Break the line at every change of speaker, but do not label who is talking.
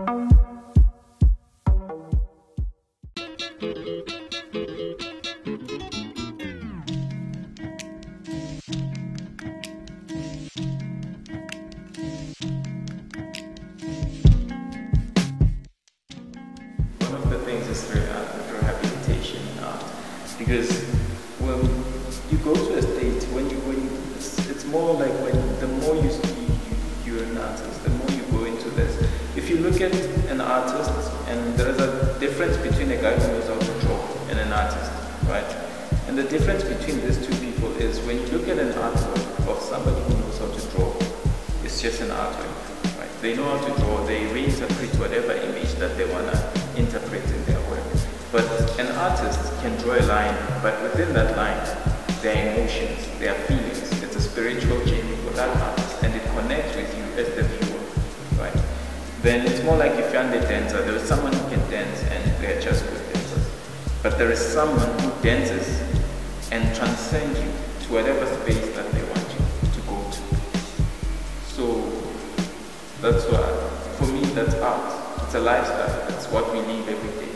Uh, uh, because when you go to a state when you when you, it's, it's more like when the more you, you you're an artist, the you look at an artist, and there is a difference between a guy who knows how to draw and an artist, right? And the difference between these two people is when you look at an artwork of somebody who knows how to draw, it's just an artwork, right? They know how to draw, they reinterpret whatever image that they wanna interpret in their work. But an artist can draw a line, but within that line, there are emotions, there are feelings. It's a spiritual journey for that artist, Then it's more like if you're a dancer, there is someone who can dance and they're just good dancers. But there is someone who dances and transcends you to whatever space that they want you to go to. So that's why, for me, that's art. It's a lifestyle. It's what we live every day.